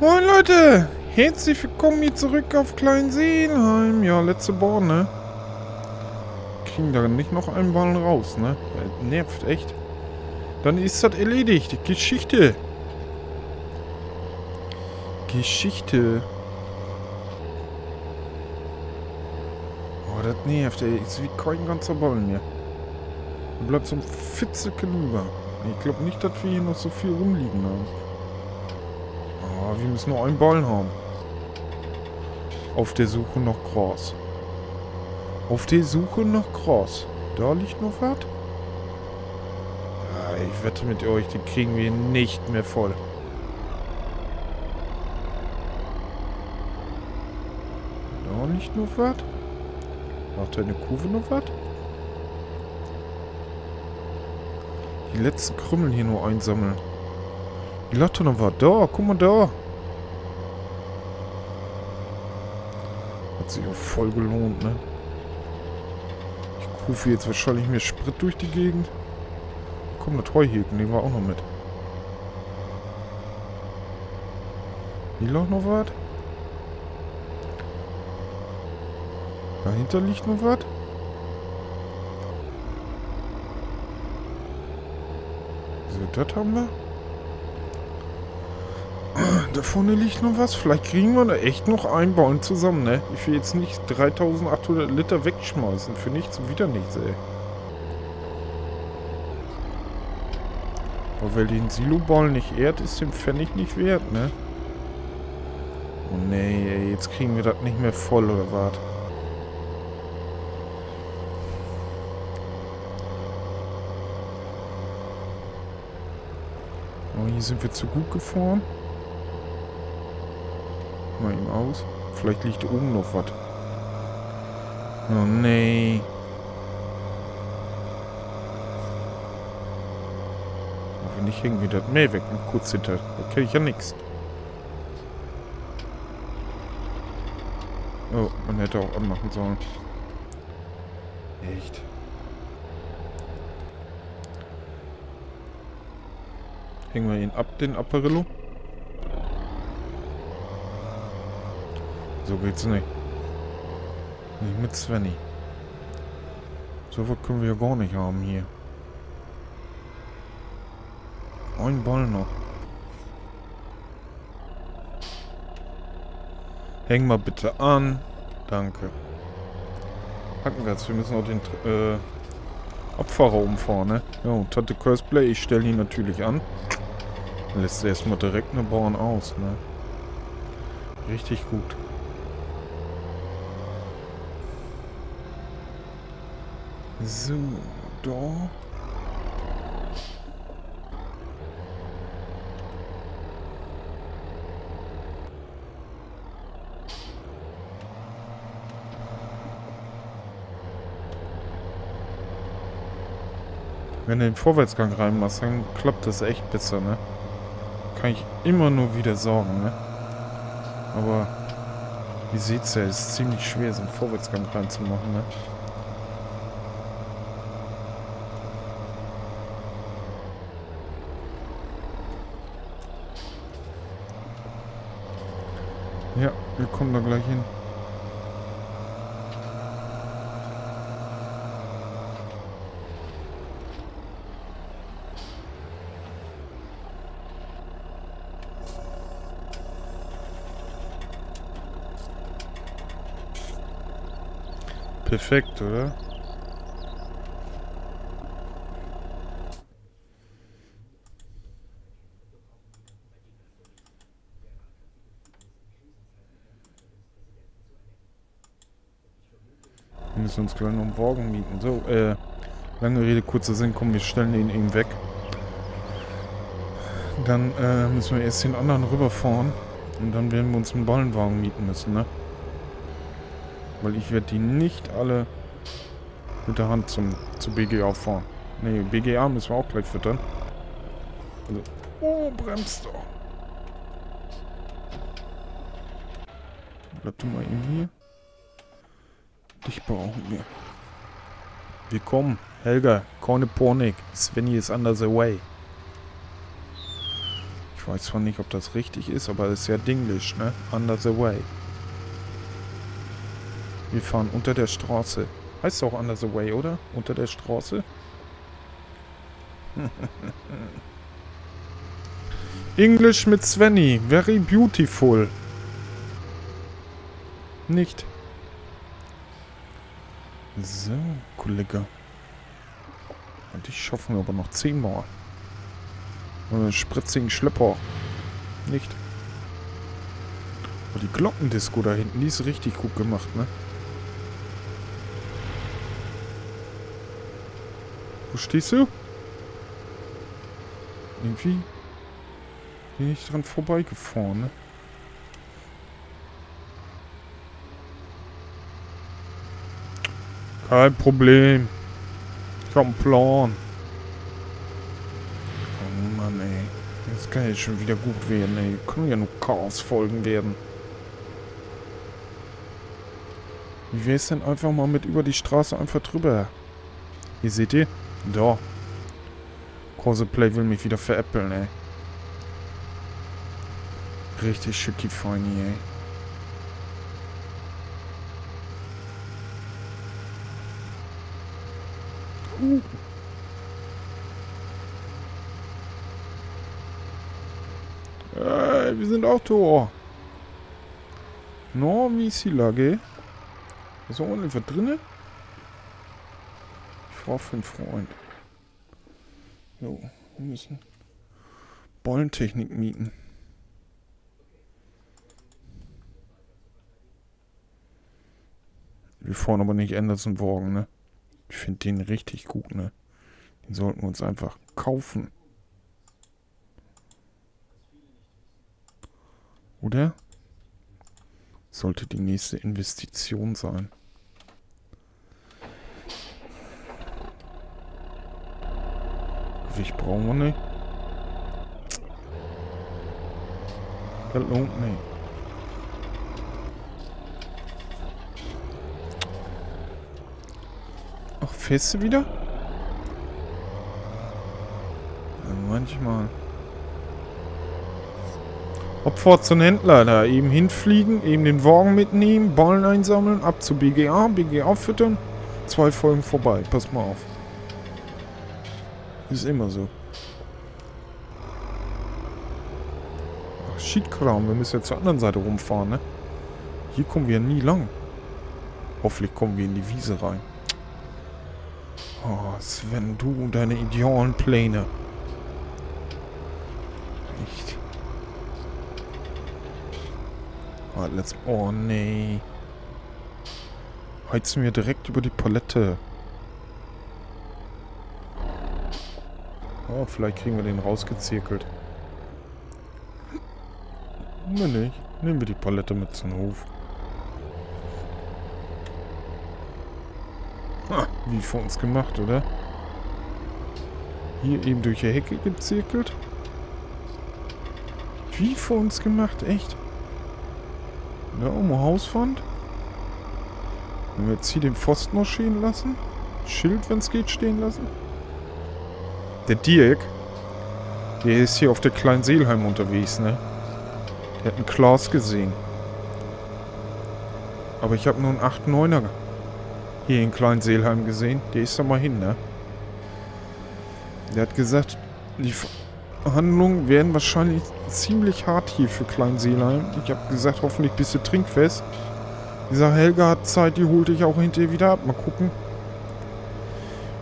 Moin Leute, herzlich willkommen hier zurück auf Kleinseelheim. Ja, letzte Born, ne? Kriegen da nicht noch einen Ball raus, ne? Nervt echt. Dann ist das erledigt. Geschichte. Geschichte. Oh, das nervt, ey. Ist wie kein ganzer Ball mehr. Bleibt so ein Fitzelchen über. Ich glaube nicht, dass wir hier noch so viel rumliegen haben. Oh, wir müssen nur einen Ball haben. Auf der Suche nach Gras. Auf der Suche nach Gras. Da liegt noch was? Ja, ich wette mit euch, den kriegen wir nicht mehr voll. Da liegt noch was? Macht eine Kurve noch was? Die letzten Krümmel hier nur einsammeln. Die Latte noch was. Da, guck mal da. Hat sich auch voll gelohnt, ne? Ich rufe jetzt wahrscheinlich mehr Sprit durch die Gegend. Komm, der Heuhegen, nehmen wir auch noch mit. Hier lag noch was? Dahinter liegt noch was? So, das haben wir. Da vorne liegt noch was. Vielleicht kriegen wir da echt noch einbauen zusammen, ne? Ich will jetzt nicht 3800 Liter wegschmeißen. Für nichts und wieder nichts, ey. Aber wer den Siloball nicht ehrt, ist dem Pfennig nicht wert, ne? Oh nee, ey, jetzt kriegen wir das nicht mehr voll, oder was? Oh, hier sind wir zu gut gefahren. Mal ihm aus. Vielleicht liegt oben noch was. Oh nee. Wenn nicht, hängen wir das Mehl weg. Noch kurz hinter. Da kenne ich ja nichts. Oh, man hätte auch anmachen sollen. Echt. Hängen wir ihn ab, den Apparillo. So geht's nicht. Nicht mit Svenny. So was können wir ja gar nicht haben hier. Ein Ball noch. Häng mal bitte an. Danke. Hackengatz, wir müssen auch den äh, Abfahrer umfahren, ne? Ja, Tante Curseplay, ich stelle ihn natürlich an. Lässt erstmal direkt eine Bahn aus, ne? Richtig gut. So, da. Wenn du den Vorwärtsgang reinmachst, dann klappt das echt besser, ne? Kann ich immer nur wieder sagen, ne? Aber, wie seht's ja, ist ziemlich schwer, so einen Vorwärtsgang reinzumachen, ne? Ja, wir kommen da gleich hin. Perfekt, oder? Wir müssen uns gleich noch einen Wagen mieten. So, äh, lange Rede, kurzer Sinn, komm, wir stellen den eben weg. Dann äh, müssen wir erst den anderen rüberfahren. Und dann werden wir uns einen Ballenwagen mieten müssen, ne? Weil ich werde die nicht alle mit der Hand zum, zu BGA fahren. Ne, BGA müssen wir auch gleich füttern. Also, oh, bremst doch. Bleib du mal eben hier. Dich brauchen wir. Wir kommen. Helga, keine Panik. Svenny ist under the way. Ich weiß zwar nicht, ob das richtig ist, aber es ist ja Dinglish, ne? Under the way. Wir fahren unter der Straße. Heißt auch Under the way, oder? Unter der Straße? English mit Svenny. Very beautiful. Nicht. So, Kollege. Und ich schaffen wir aber noch zehnmal. Einen spritzigen Schlepper. Nicht. Aber die Glockendisco da hinten, die ist richtig gut gemacht, ne? Wo stehst du? Irgendwie bin ich dran vorbeigefahren, ne? Kein Problem. Ich hab einen Plan. Oh Mann, ey. Jetzt kann ich schon wieder gut werden, ey. Können ja nur Chaos-Folgen werden. Wie wär's denn einfach mal mit über die Straße einfach drüber? Hier seht ihr? Da. Cosplay will mich wieder veräppeln, ey. Richtig schicki feini, ey. Hey, wir sind auch Tor. No, wie ist die Lage? Ist auch ordentlich was drinne? Ich frage für einen Freund. Jo, wir müssen Bollentechnik mieten. Wir fahren aber nicht Anderson Wagen, ne? Ich finde den richtig gut, ne? Den sollten wir uns einfach kaufen. Oder? Sollte die nächste Investition sein. Gewicht brauchen wir nicht. Das lohnt nicht. Ach, fährst wieder? Ja, manchmal. Opfer zum Händler da. Eben hinfliegen, eben den Wagen mitnehmen, Ballen einsammeln, ab zu BGA, BGA füttern. Zwei Folgen vorbei. Pass mal auf. Ist immer so. Ach, Schiedkram. Wir müssen jetzt zur anderen Seite rumfahren, ne? Hier kommen wir nie lang. Hoffentlich kommen wir in die Wiese rein. Oh, Sven, du und deine idealen Pläne. Echt. Oh, let's... Oh, nee. Heizen wir direkt über die Palette. Oh, vielleicht kriegen wir den rausgezirkelt. Wenn nicht, nehmen wir die Palette mit zum Hof. Ah, wie vor uns gemacht, oder? Hier eben durch die Hecke gezirkelt. Wie vor uns gemacht, echt? Ja, um Hauswand. Wenn wir jetzt hier den Pfosten noch stehen lassen. Schild, wenn es geht, stehen lassen. Der Dirk, der ist hier auf der kleinen Seelheim unterwegs, ne? Der hat einen Klaus gesehen. Aber ich habe nur einen 8-9er hier in Kleinseelheim gesehen. Der ist da mal hin, ne? Der hat gesagt, die Verhandlungen werden wahrscheinlich ziemlich hart hier für Kleinseelheim. Ich habe gesagt, hoffentlich bist du trinkfest. Dieser Helga hat Zeit, die holt dich auch hinterher wieder ab. Mal gucken,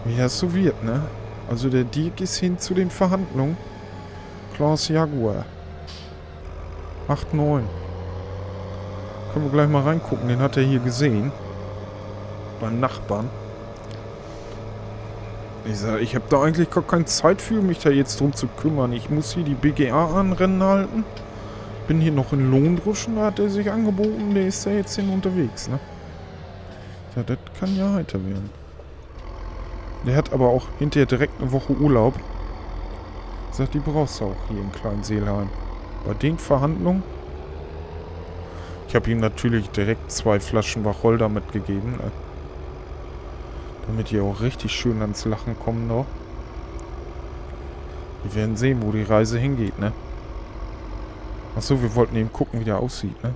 wie das so wird, ne? Also der Dirk ist hin zu den Verhandlungen. Klaus Jaguar. 8-9. Können wir gleich mal reingucken, den hat er hier gesehen beim Nachbarn. Ich sage, ich habe da eigentlich gar keine Zeit für, mich da jetzt drum zu kümmern. Ich muss hier die BGA anrennen halten. Bin hier noch in Lohndruschen, da hat er sich angeboten, der ist ja jetzt hin unterwegs, ne? Ja, das kann ja heiter werden. Der hat aber auch hinterher direkt eine Woche Urlaub. Sagt, die brauchst du auch hier in Kleinseelheim. Bei den Verhandlungen. Ich habe ihm natürlich direkt zwei Flaschen Wacholder mitgegeben. Ne? Damit die auch richtig schön ans Lachen kommen noch. Wir werden sehen, wo die Reise hingeht, ne? Achso, wir wollten eben gucken, wie der aussieht, ne?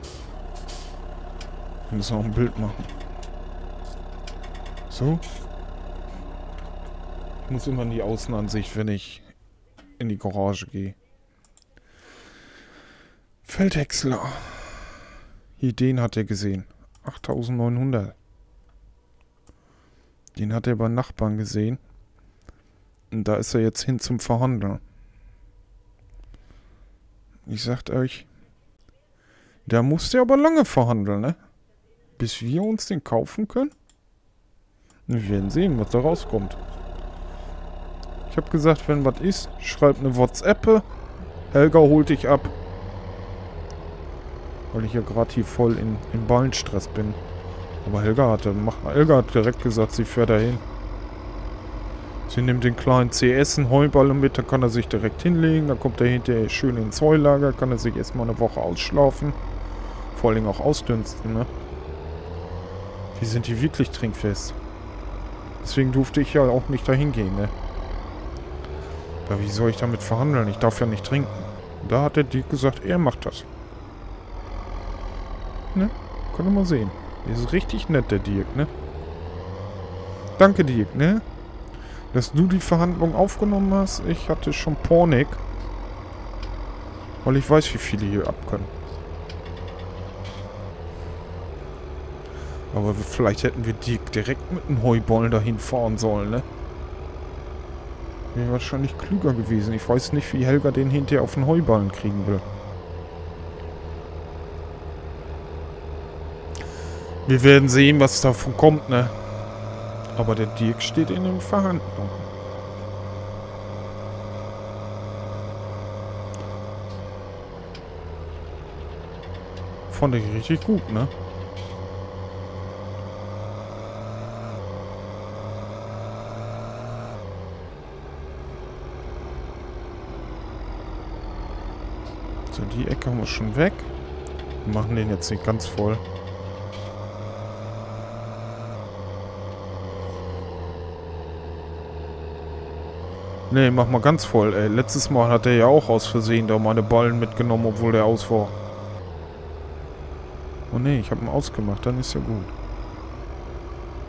Wir müssen auch ein Bild machen. So. Ich muss immer in die Außenansicht, wenn ich in die Garage gehe. Feldhäcksler. Hier, den hat er gesehen. 8900. Den hat er bei Nachbarn gesehen. Und da ist er jetzt hin zum Verhandeln. Ich sagt euch, da musste aber lange verhandeln, ne? Bis wir uns den kaufen können. Wir werden sehen, was da rauskommt. Ich habe gesagt, wenn was ist, schreib eine WhatsApp. Helga holt dich ab. Weil ich ja gerade hier voll in, in Ballenstress bin. Aber Helga hatte, Helga hat direkt gesagt, sie fährt dahin. Sie nimmt den kleinen CS, einen Heuballer mit, da kann er sich direkt hinlegen. Da kommt er hinterher schön ins Heulager, kann er sich erstmal eine Woche ausschlafen. Vor allem auch ausdünsten, ne? Die sind hier wirklich trinkfest. Deswegen durfte ich ja auch nicht dahin gehen, ne? Ja, wie soll ich damit verhandeln? Ich darf ja nicht trinken. Da hat der Dirk gesagt, er macht das. Ne? Können wir mal sehen. Der ist richtig nett, der Dirk, ne? Danke, Dirk, ne? Dass du die Verhandlung aufgenommen hast. Ich hatte schon Pornik. Weil ich weiß, wie viele hier abkönnen. Aber vielleicht hätten wir Dirk direkt mit einem Heubollen dahin fahren sollen, ne? Wäre wahrscheinlich klüger gewesen. Ich weiß nicht, wie Helga den hinterher auf den Heuballen kriegen will. Wir werden sehen, was davon kommt, ne? Aber der Dirk steht in den Verhandlungen. Fand ich richtig gut, ne? So, die Ecke haben wir schon weg. Wir machen den jetzt nicht ganz voll. Ne, mach mal ganz voll, ey. Letztes Mal hat er ja auch aus Versehen da meine Ballen mitgenommen, obwohl der aus war. Oh ne, ich habe ihn ausgemacht, dann ist ja gut.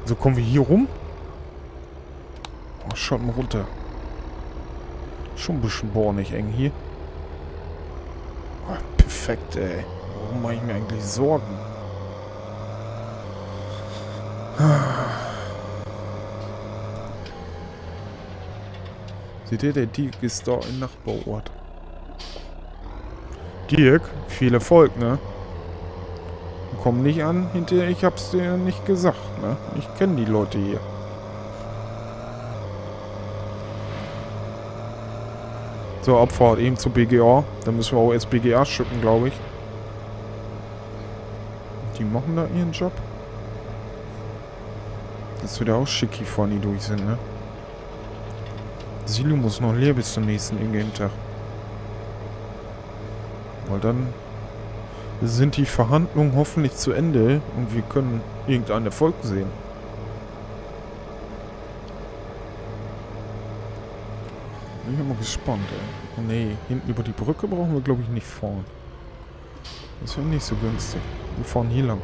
So, kommen wir hier rum? Oh, schaut mal runter. Schon ein bisschen bornig eng hier. Oh, perfekt, ey. Warum mache ich mir eigentlich Sorgen? Seht der Dirk ist da im Nachbarort. Dirk, viel Erfolg, ne? Komm nicht an, hinterher, ich hab's dir nicht gesagt, ne? Ich kenne die Leute hier. So, Abfahrt eben zu BGA. Da müssen wir auch erst BGA schicken, glaube ich. Die machen da ihren Job. Das wird auch schicki funny durch sind, ne? Silo muss noch leer bis zum nächsten Ingame-Tag. Weil dann sind die Verhandlungen hoffentlich zu Ende und wir können irgendeinen Erfolg sehen. Bin ich mal gespannt, ey. Oh nee, hinten über die Brücke brauchen wir, glaube ich, nicht fahren. Das wäre nicht so günstig. Wir fahren hier lang.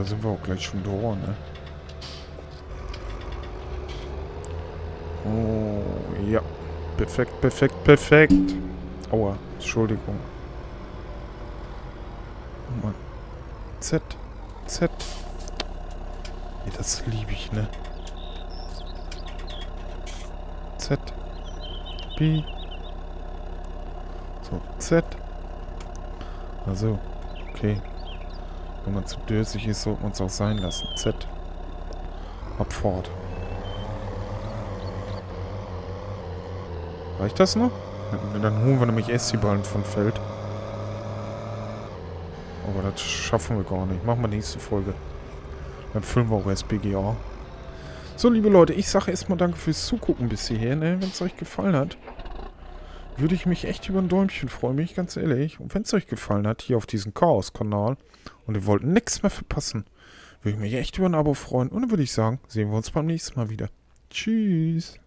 Da sind wir auch gleich schon da, ne? Oh, ja. Perfekt, perfekt, perfekt. Aua, Entschuldigung. Oh Mann. Z. Z. Nee, das liebe ich, ne? Z. B. So, Z. Also, okay. Wenn man zu dösig ist, sollte man es auch sein lassen. Z. Abfahrt. Reicht das noch? Dann holen wir nämlich Essi-Ballen vom Feld. Aber das schaffen wir gar nicht. Machen wir nächste Folge. Dann füllen wir auch SBGA. So, liebe Leute, ich sage erstmal danke fürs Zugucken bis hierher, ne? Wenn es euch gefallen hat, würde ich mich echt über ein Däumchen freuen, bin ich ganz ehrlich. Und wenn es euch gefallen hat, hier auf diesem Chaos-Kanal und ihr wollt nichts mehr verpassen, würde ich mich echt über ein Abo freuen. Und dann würde ich sagen, sehen wir uns beim nächsten Mal wieder. Tschüss.